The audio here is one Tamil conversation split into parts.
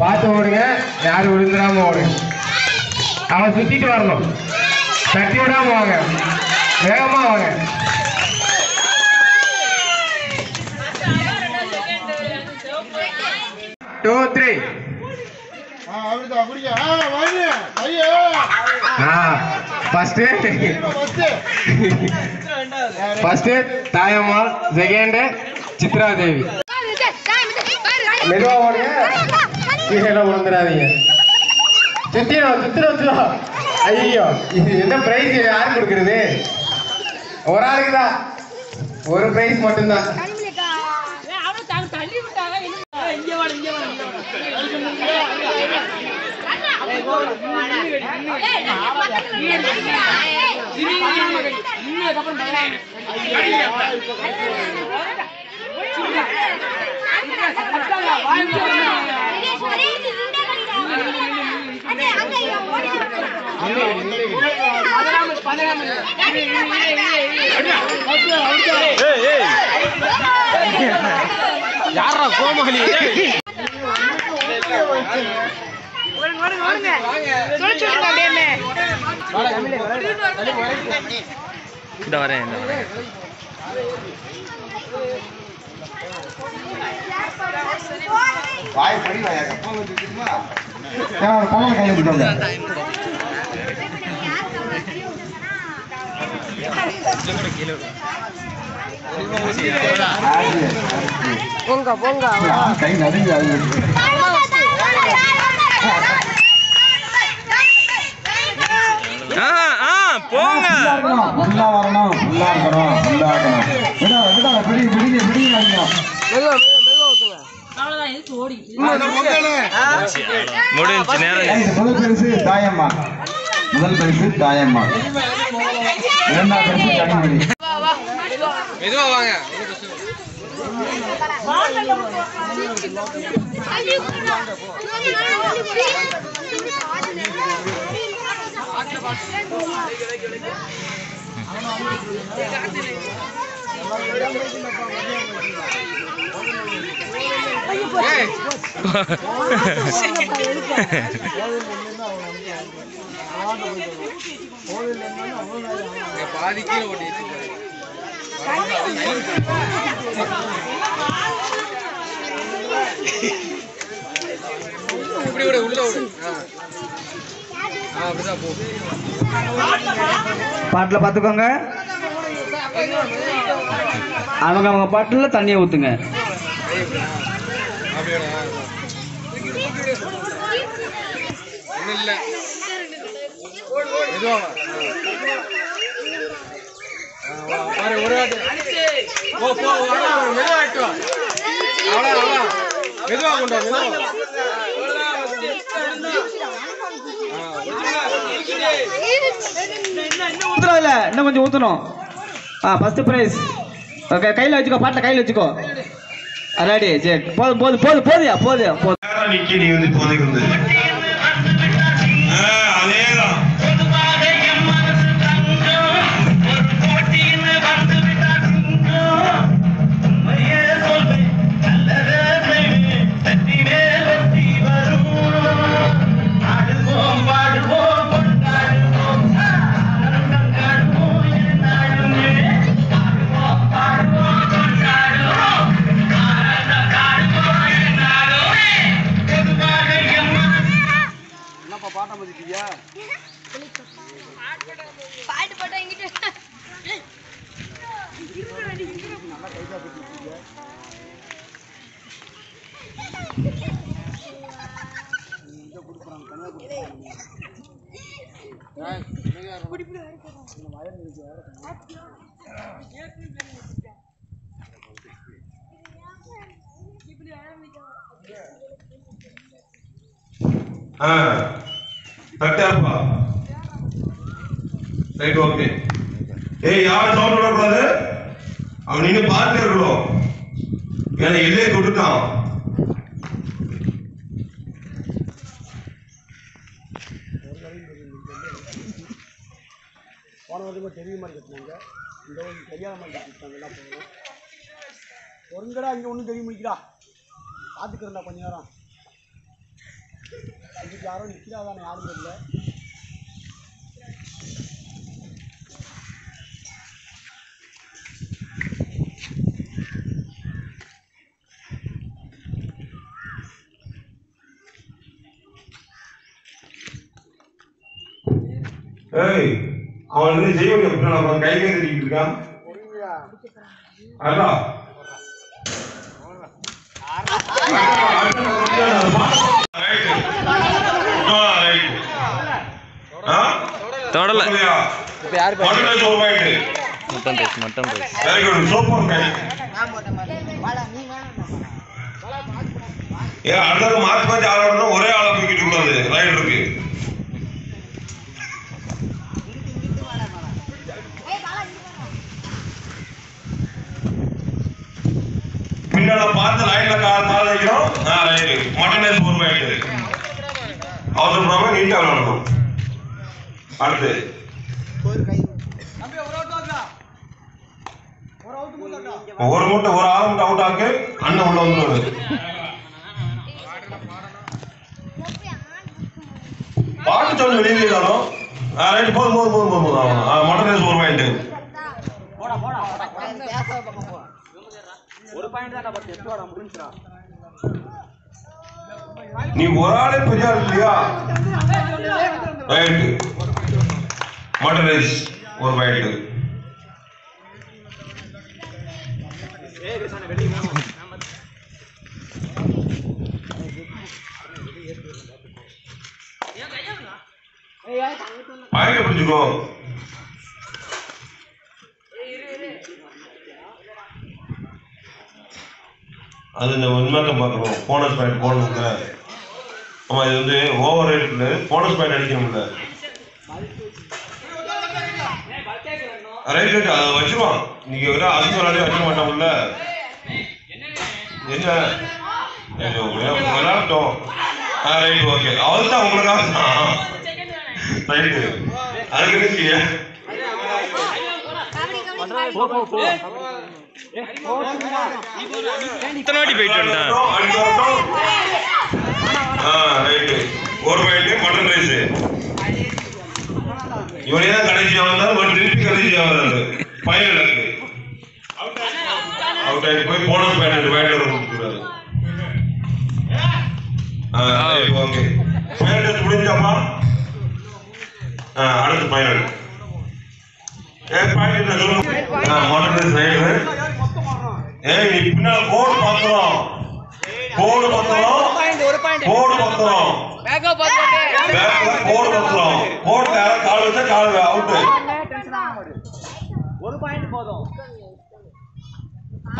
பார்த்து ஓடுங்க யாரும் விழுந்துடாம ஓடுங்க அவன் சுத்திட்டு வரணும். தட்டி விடாம வாங்க. வேகமா வாங்க. Two three. First. First Thayammal second Chitra Devi மெதுவா ஓடுங்க. கீழே விழுந்துடாதீங்க சித்திரா சித்திரா சித்திரா ஐயோ இது என்ன பிரைஸ் யாருக்கு கொடுக்குறது ஒரு ஆளுக்கு தான் ஒரு பிரைஸ் மட்டும்தான் தள்ளி விட்டாங்க இந்த வரேன் இந்த வரேன் வாய் படி வாய் அப்பா வந்து தெரியுமா? ஏன் அவன் தலையில போங்க போங்க. கை நடுங்கி போங்க. வரணும் இருக்கணும் இருக்கணும் விடா விடா பிடி முடிஞ்சு நேரம் பரிசு தாயம்மா. முதல் பரிசு தாயம்மா. இரண்டாம் பரிசு கனிமொழி. மெதுவா வாங்க. பாதி கீழே இப்படி விட உள்ள விடு அப்படிதான் போ பாட்டில் பார்த்துக்கோங்க அவங்க அவங்க பாட்டில் தண்ணியை ஊற்றுங்க இன்னும் கொஞ்சம் ஊற்றணும் ஆ ஃபஸ்ட்டு ப்ரைஸ் ஓகே கையில் வச்சுக்கோ பாட்டில் கையில் வச்சுக்கோ ரெடி சரி போதும் போதும் போதும் போதியா போதியா போதும். நேரம் நீ வந்து இப்போதைக்கு வந்து? தட்டாப்பா ரைட் ஓகே ஏய் யாரும் சவுண்ட் விடக்கூடாது? அவன் நின்று பார்த்து இருக்கணும். ஏன்னா எல்லையை தொட்டுட்டான். அதிகமாக தெரிய மாதிரி கட்டினாங்க. இந்த வருஷம் தெரியாத மாதிரி கட்டிட்டாங்க எல்லாம் பண்ணணும் ஒருங்கடா இங்க ஒண்ணும் தெரிய முடிக்கிறா பாத்துக்கிறேன்டா கொஞ்ச நேரம். அதுக்கு யாரும் நிற்கிறா நிக்கிறாதானே யாரும் தெரியல. Hey! அவன் வந்து ஜெய்வன் எப்படி நம்ம கை கை தட்டிட்டு இருக்கான் அதான் தொடல. வெரி குட் சூப்பர் கை. ஏன் அடுத்தது மாத்தி மாத்தி ஆள் ஆடணும் ஒரே ஆளை தூக்கிட்டு கூடாது ரைடருக்கு பின்னால பார்த்து லைன்ல கால் கால் வைக்கிறோம் ஆ ரைட்டு மட்டனே சோறு வாங்கிட்டு அவசரப்படாம நீட்டா விளாடணும் அடுத்து. ஒரு மூட்டை ஒரு ஆள் மட்டும் அவுட் ஆக்கு அண்ணன் உள்ள வந்துருவாரு பாட்டு சொல்லி வெளியே இருந்தாலும் ரைட்டு போதும் போதும் போதும் போதும் போதும் ஆ நீ ஒரு ஆளே பெரிய ஆள் இல்லையா? மட்டன் ரைஸ் ஒரு பாயிண்ட் பாயிண்ட் புரிஞ்சுக்கோ அது இந்த உண்மைக்கம் பார்க்கணும். போனஸ் பாயிண்ட் போடணுங்கிற ஆமா இது வந்து ஓவர் ரேட்ல போனஸ் பாயிண்ட் அடிக்கணும்ல ரைட் ரைட் அதை வச்சிருவான் நீங்க விட அதிக விளையாடி வச்சிட மாட்டோம்ல என்ன? ஐயோ, விளையா- விளையாட்டோம். ஆ ரைட் ஓகே அவள் தான் உங்களுக்காக தான். ரைட்டு அதுக்கு இத்தனை வாட்டி போயிட்டு வந்துட்டேன் ஒரு பாயிண்ட் மட்டன் ரைஸ். இவனே தான் கடைசி வந்தார் ஒரு திருப்பி கடைசி வர்றாரு ஃபைனல் இருக்கு அவுட் ஆகி போய் போனஸ் பாயிண்ட் ரெண்டு பாயிண்ட் கொடுத்துறாரு. ஓகே. ஃபைனல் டெஸ்ட் முடிஞ்சாப்பா? அடுத்து ஃபைனல் ஏ பாயிண்ட் சொல்லுங்க. மட்டன் ரைஸ் ரைடு ஏய் நீ பின்னால கோடு கோடு பத்திரம் கோடு பத்திரம் பேக் கோடு பத்திரம் கோடு மேல கால் வச்சா கால் அவுட் ஒரு பாயிண்ட் போதும்.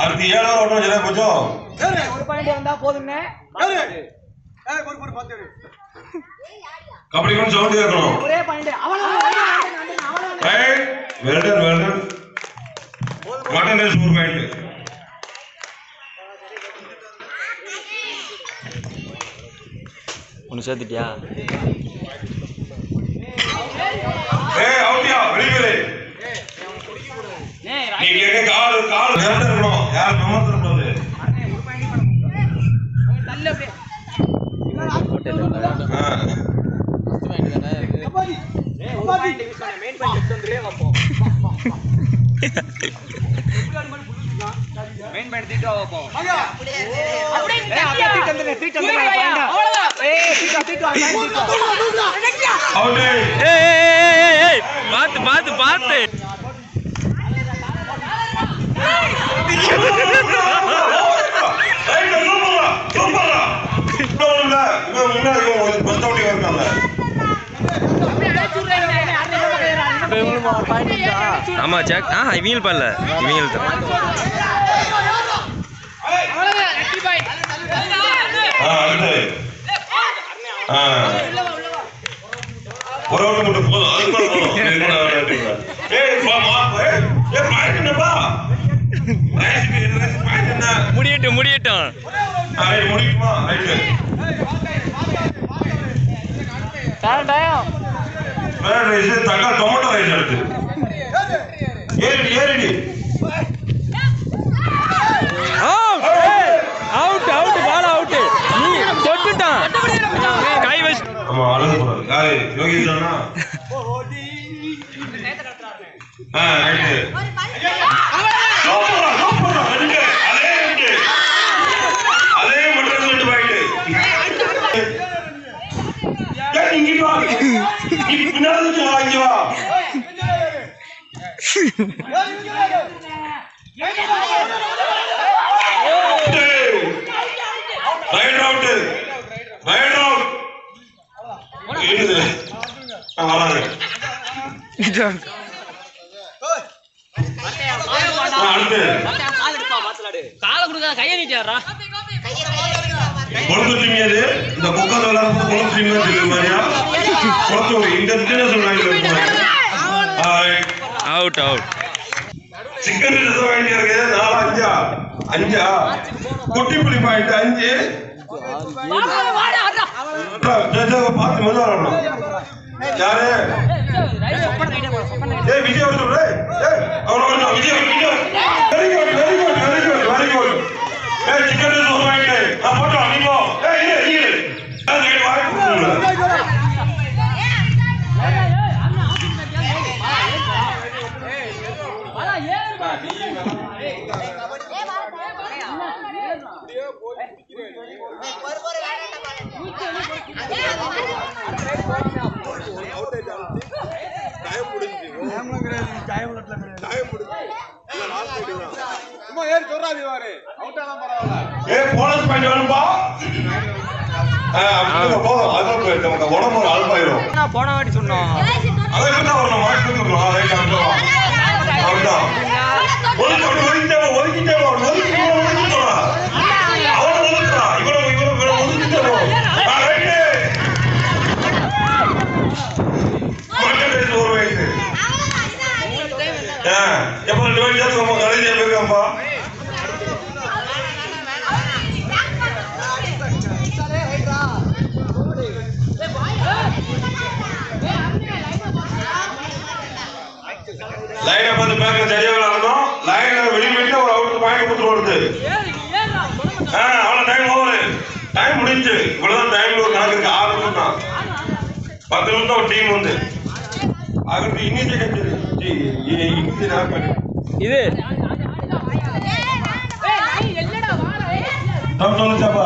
அடுத்து ஏழாவது ஓட்டம் சரியா கொஞ்சம் ஒரு பாயிண்ட் வந்தா போதுமே கபடி கொஞ்சம் சவுண்ட் இருக்கணும். ஒரே point right well done well done mutton rice ஒரு பாயிண்ட் ஒன்று சேர்த்துட்டியா ஏய் அவுட்டியா வெளியே நீ கேட்க கால் கால் கரெக்டா இருக்கணும் யார் பிரம்மத்துல கூடாது ஆ. மெயின் பாயிண்ட் தீட்டா வைப்போம் அவுட் பார்த்து பார்த்து பார்த்து ஆமா ஜாக். ஆ இவங்க பண்ணல இவங்க தான். ஆ அடுத்து ஆ ஒரு ஓட்டு மட்டும் போதும். அது கூட போதும். ஏய் பா மா ஏய் என்ன முடியட்டும் முடியட்டும். ரைஸ் தக்கா டொமேட்டோ ரைஸ் எடுத்து ஏறிடி ஏறிடி. யோகேஷ் தானா ஆ ரைட்டு சூப்பரா சூப்பரா ரெண்டு. அதே ரெண்டு. அதே மட்டும் ரெண்டு பாயிண்ட் ஏய், இங்க வா. நீ பின்னாடி இருந்து வா இங்க வா. yeah அவுட் ரைட் அவுட் இருக்குது நான் வராது ஆ, அடுத்து காலை கொடுக்காத கையை நீட்டியாரா குளத்து டீம் அது இந்த கொக்கா விளையாடும் போது குளத்து டீம் தான் தெரியும் மாதிரியா? குளத்தூர் இந்த இன்டர்நேஷனல் லைன்ல அவுட் அவுட் சிக்கன் ரிசர்வ் வேண்டிய இருக்கு நாலு அஞ்சா? அஞ்சா? குட்டி புலி பாயிண்ட் அஞ்சு. பார்த்து முதல்ல யாரு? ஏய் விஜய் வருது டேய் ஏய் அவன வரணும் Vijay Vijay very good very good very good very good ஏய் சிக்கன் ரிசர்வ் வேண்டிய ஆ போட்டோ நீ போ ஏய் இரு இரு அது வாய் கொடுங்க ஏ போனஸ் பாயிண்ட் வேணும்பா ஆ, அப்படிங்க போதும் அதுதான் போய் நமக்கு உடம்பு ஒரு அல்பாயிரும் போன வாட்டி சொன்னோம் அதை என்ன வரணும் அவ்வளோதான் லைனை பார்த்து பேக்ல சரியா விளையாடணும் லைனை வெளியிட்டு ஒரு அவுட் பாயிண்ட் கொடுத்துட்டு வருது. ஆ அவ்வளோ டைம் ஓவர் டைம் முடிஞ்சு. இவ்வளவுதான் டைம் ஒரு கணக்கு இருக்கு. ஆறு நிமிஷம் தான். பத்து நிமிஷம் ஒரு டீம் வந்து. அதுக்கு இன்னி செகண்ட் இன்னி நாற்பது இது. தப்பு சொல்லுச்சாப்பா